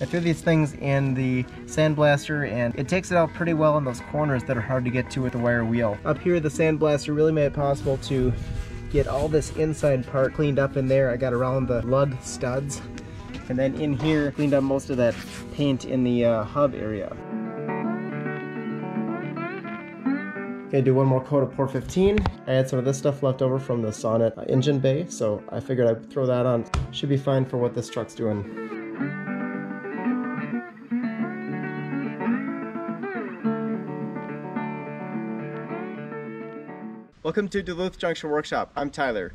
I threw these things in the sandblaster and it takes it out pretty well in those corners that are hard to get to with the wire wheel. Up here the sandblaster really made it possible to get all this inside part cleaned up in there. I got around the lug studs and then in here cleaned up most of that paint in the uh, hub area. Gonna do one more coat of POR 15. I had some of this stuff left over from the Sonett engine bay, so I figured I'd throw that on. Should be fine for what this truck's doing. Welcome to Duluth Junction Workshop. I'm Tyler.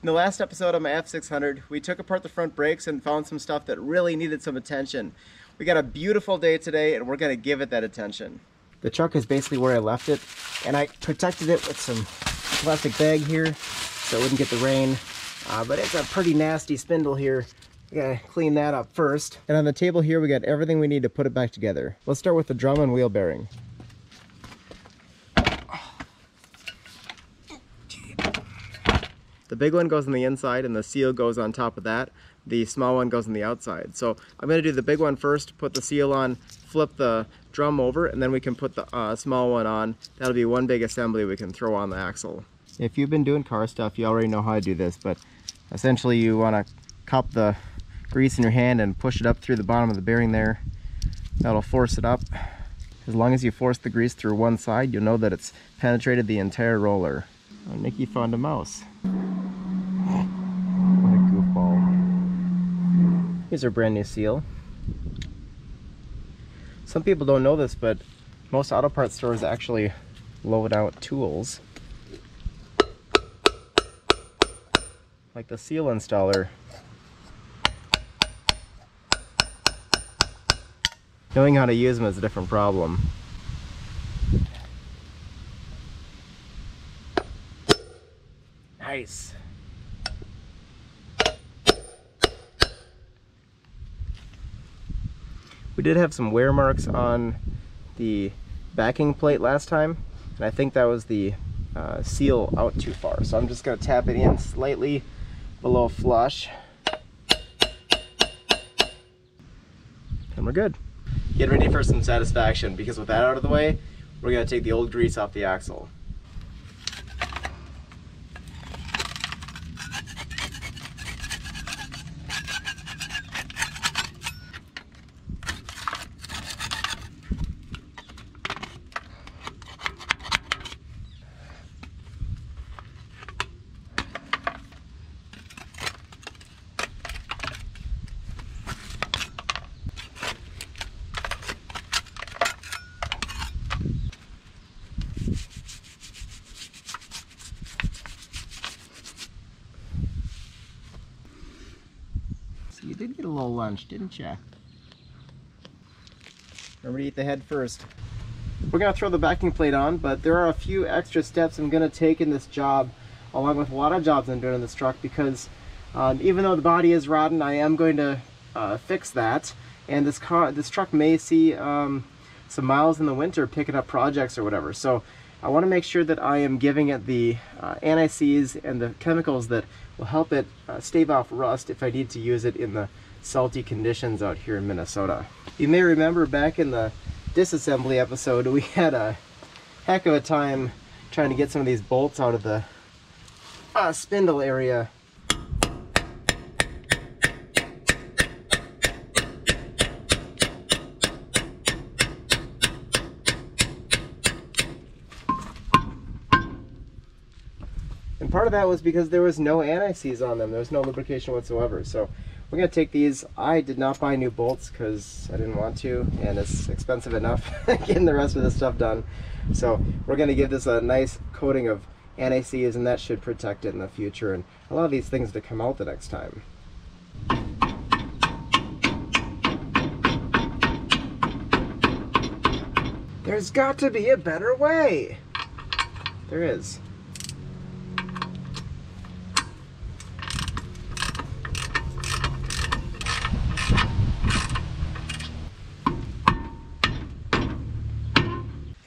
In the last episode of my F600, we took apart the front brakes and found some stuff that really needed some attention. We got a beautiful day today and we're gonna give it that attention. The truck is basically where I left it and I protected it with some plastic bag here so it wouldn't get the rain. Uh, but it's a pretty nasty spindle here. We gotta clean that up first. And on the table here we got everything we need to put it back together. Let's start with the drum and wheel bearing. The big one goes on the inside and the seal goes on top of that. The small one goes on the outside. So I'm gonna do the big one first, put the seal on, flip the drum over and then we can put the uh, small one on. That'll be one big assembly we can throw on the axle. If you've been doing car stuff, you already know how to do this, but essentially you want to cup the grease in your hand and push it up through the bottom of the bearing there. That'll force it up. As long as you force the grease through one side, you'll know that it's penetrated the entire roller. Oh, Nikki found a mouse. What a goofball. Here's our brand new seal. Some people don't know this, but most auto parts stores actually load out tools. Like the seal installer. Knowing how to use them is a different problem. Nice. We did have some wear marks on the backing plate last time, and I think that was the uh, seal out too far. So I'm just gonna tap it in slightly below flush. And we're good. Get ready for some satisfaction because with that out of the way, we're gonna take the old grease off the axle. You did get a little lunch, didn't you? Remember to eat the head first. We're gonna throw the backing plate on, but there are a few extra steps I'm gonna take in this job, along with a lot of jobs I'm doing in this truck, because um, even though the body is rotten, I am going to uh, fix that. And this car, this truck may see um, some miles in the winter picking up projects or whatever. So I want to make sure that I am giving it the uh, anti-seize and the chemicals that will help it uh, stave off rust if I need to use it in the salty conditions out here in Minnesota. You may remember back in the disassembly episode we had a heck of a time trying to get some of these bolts out of the uh, spindle area part of that was because there was no anti-seize on them. There was no lubrication whatsoever. So we're going to take these. I did not buy new bolts because I didn't want to. And it's expensive enough getting the rest of this stuff done. So we're going to give this a nice coating of anti-seize and that should protect it in the future and allow these things to come out the next time. There's got to be a better way. There is.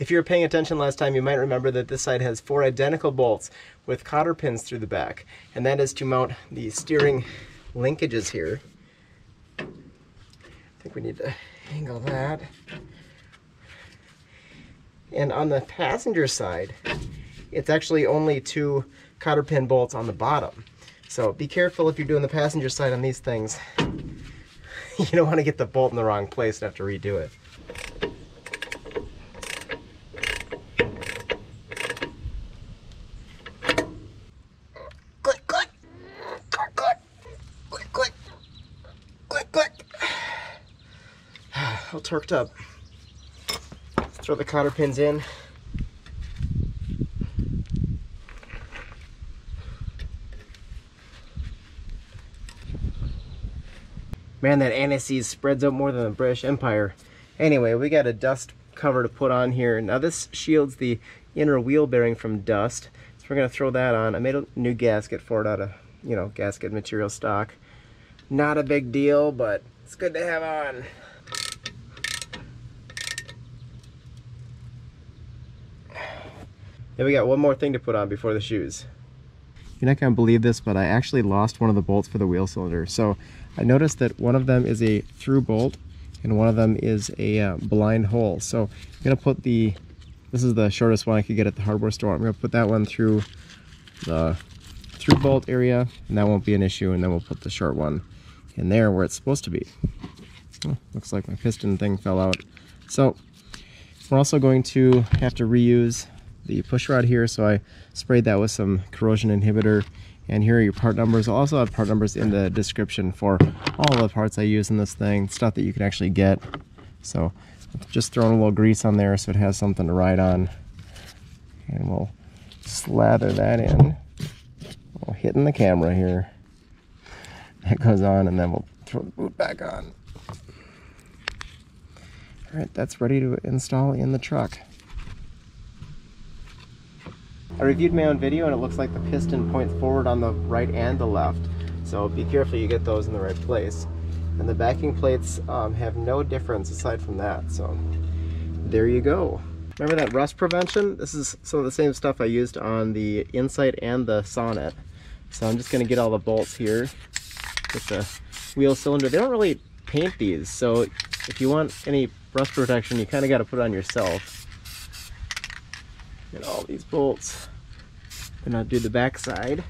If you were paying attention last time, you might remember that this side has four identical bolts with cotter pins through the back, and that is to mount the steering linkages here I think we need to angle that. And on the passenger side, it's actually only two cotter pin bolts on the bottom. So be careful if you're doing the passenger side on these things. you don't want to get the bolt in the wrong place and have to redo it. Torqued up. Throw the cotter pins in. Man, that anti-seize spreads out more than the British Empire. Anyway, we got a dust cover to put on here. Now this shields the inner wheel bearing from dust. So we're gonna throw that on. I made a new gasket for it out of, you know, gasket material stock. Not a big deal, but it's good to have on. Then we got one more thing to put on before the shoes. You're not gonna believe this, but I actually lost one of the bolts for the wheel cylinder. So I noticed that one of them is a through bolt and one of them is a uh, blind hole. So I'm gonna put the, this is the shortest one I could get at the hardware store. I'm gonna put that one through the through bolt area and that won't be an issue. And then we'll put the short one in there where it's supposed to be. Oh, looks like my piston thing fell out. So we're also going to have to reuse the push rod here. So I sprayed that with some corrosion inhibitor. And here are your part numbers. I'll also have part numbers in the description for all the parts I use in this thing, stuff that you can actually get. So just throwing a little grease on there so it has something to ride on. And we'll slather that in. We'll hitting the camera here. That goes on and then we'll throw the boot back on. All right, that's ready to install in the truck. I reviewed my own video and it looks like the piston points forward on the right and the left. So be careful you get those in the right place. And the backing plates um, have no difference aside from that. So there you go. Remember that rust prevention? This is some of the same stuff I used on the Insight and the Sonett. So I'm just gonna get all the bolts here with the wheel cylinder. They don't really paint these. So if you want any rust protection, you kind of got to put it on yourself. Get all these bolts. Then I'll do the back side.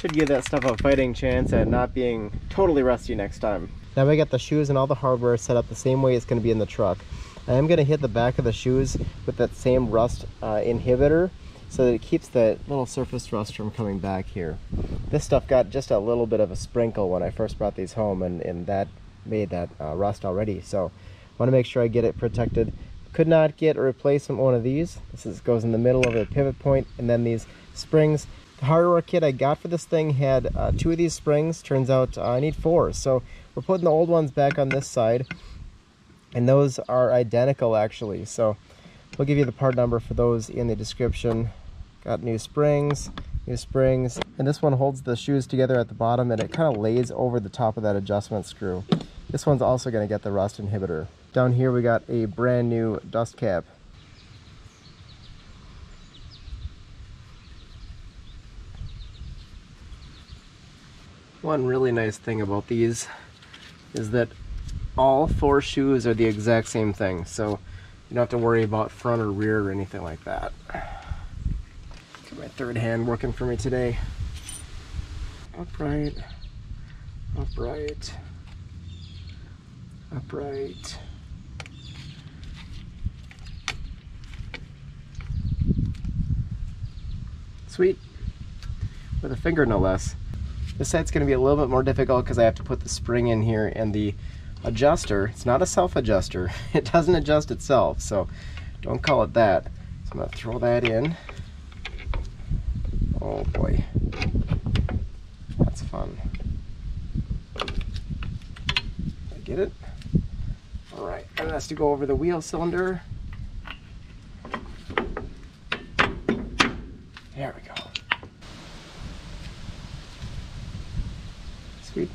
Should give that stuff a fighting chance at not being totally rusty next time. Now we got the shoes and all the hardware set up the same way it's going to be in the truck. I am going to hit the back of the shoes with that same rust uh, inhibitor so that it keeps the little surface rust from coming back here. This stuff got just a little bit of a sprinkle when I first brought these home and, and that made that uh, rust already. So I want to make sure I get it protected. Could not get a replacement one of these. This is, goes in the middle of the pivot point and then these springs the hardware kit I got for this thing had uh, two of these springs. Turns out uh, I need four. So we're putting the old ones back on this side. And those are identical actually. So we'll give you the part number for those in the description. Got new springs, new springs. And this one holds the shoes together at the bottom and it kind of lays over the top of that adjustment screw. This one's also going to get the rust inhibitor. Down here we got a brand new dust cap. One really nice thing about these is that all four shoes are the exact same thing. So you don't have to worry about front or rear or anything like that. Got my third hand working for me today. Upright, upright, upright. Sweet. With a finger no less. This side's going to be a little bit more difficult because I have to put the spring in here and the adjuster, it's not a self-adjuster. It doesn't adjust itself, so don't call it that. So I'm going to throw that in. Oh boy. That's fun. I get it? Alright, and that's to go over the wheel cylinder. There we go. Sweet.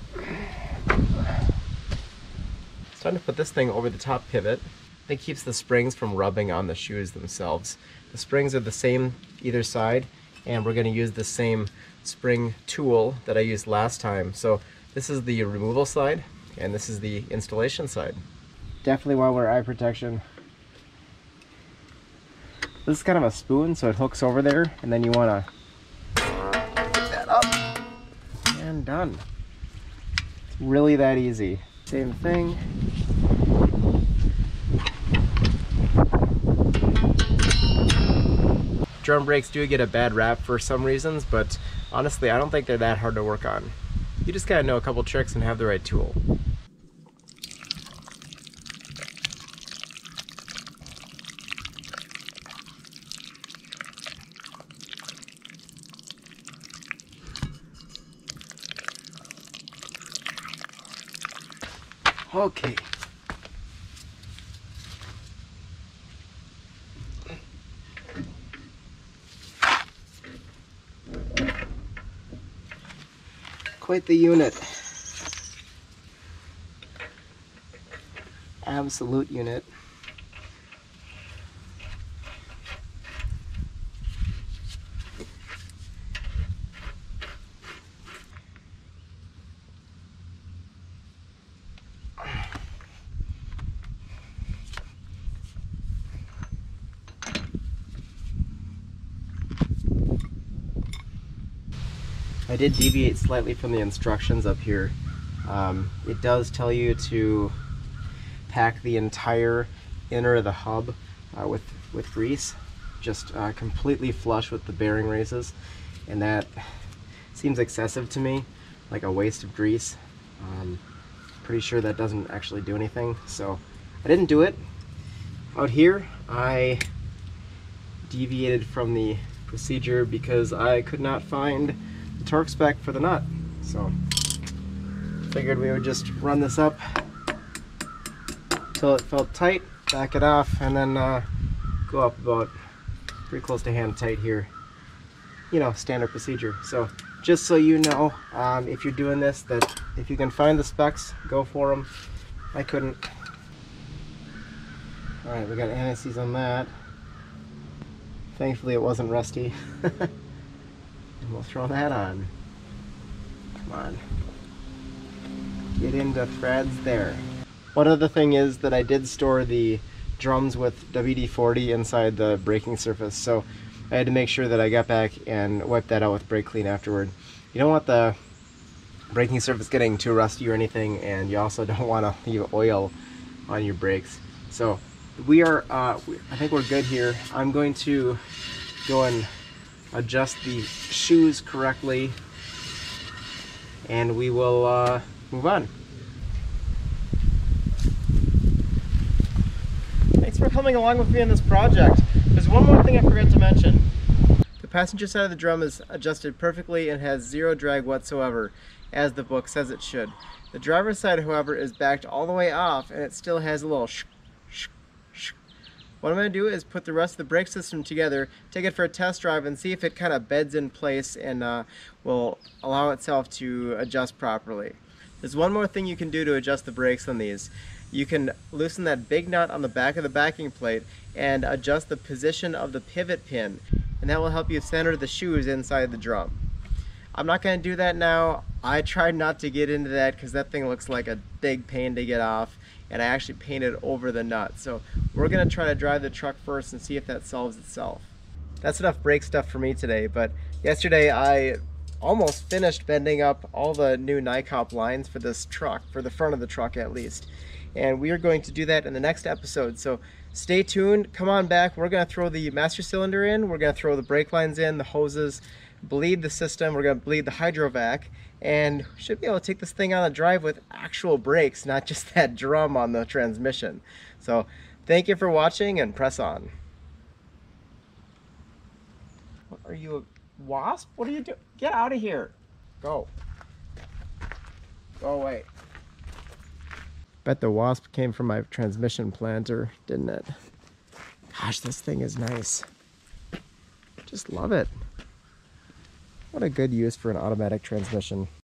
It's time to put this thing over the top pivot. It keeps the springs from rubbing on the shoes themselves. The springs are the same either side, and we're going to use the same spring tool that I used last time. So This is the removal side, and this is the installation side. Definitely want to wear eye protection. This is kind of a spoon, so it hooks over there, and then you want to pick that up, and done. It's really that easy. Same thing. Drum brakes do get a bad rap for some reasons, but honestly, I don't think they're that hard to work on. You just gotta know a couple tricks and have the right tool. Okay. Quite the unit. Absolute unit. I did deviate slightly from the instructions up here. Um, it does tell you to pack the entire inner of the hub uh, with, with grease, just uh, completely flush with the bearing races, and that seems excessive to me, like a waste of grease. Um, pretty sure that doesn't actually do anything, so I didn't do it. Out here, I deviated from the procedure because I could not find torque spec for the nut. So figured we would just run this up till it felt tight, back it off, and then uh, go up about pretty close to hand tight here. You know, standard procedure. So just so you know, um, if you're doing this, that if you can find the specs, go for them. I couldn't. All right, we got anti-seize on that. Thankfully it wasn't rusty. we'll throw that on. Come on. Get into threads there. One other thing is that I did store the drums with WD-40 inside the braking surface, so I had to make sure that I got back and wiped that out with brake clean afterward. You don't want the braking surface getting too rusty or anything, and you also don't want to leave oil on your brakes. So we are, uh, I think we're good here. I'm going to go and adjust the shoes correctly and we will uh, move on. Thanks for coming along with me on this project. There's one more thing I forgot to mention. The passenger side of the drum is adjusted perfectly and has zero drag whatsoever, as the book says it should. The driver's side, however, is backed all the way off and it still has a little. What I'm going to do is put the rest of the brake system together, take it for a test drive and see if it kind of beds in place and uh, will allow itself to adjust properly. There's one more thing you can do to adjust the brakes on these. You can loosen that big nut on the back of the backing plate and adjust the position of the pivot pin and that will help you center the shoes inside the drum. I'm not going to do that now. I tried not to get into that because that thing looks like a big pain to get off and I actually painted over the nut. So we're to try to drive the truck first and see if that solves itself. That's enough brake stuff for me today, but yesterday I almost finished bending up all the new NiCopp lines for this truck, for the front of the truck at least. And we are going to do that in the next episode. So stay tuned, come on back. We're gonna throw the master cylinder in, we're gonna throw the brake lines in, the hoses, bleed the system, we're gonna bleed the hydrovac, and should be able to take this thing on a drive with actual brakes, not just that drum on the transmission. So thank you for watching and press on. What are you, a wasp? What are you doing? Get out of here. Go. Go away. Bet the wasp came from my transmission planter, didn't it? Gosh, this thing is nice. Just love it. What a good use for an automatic transmission.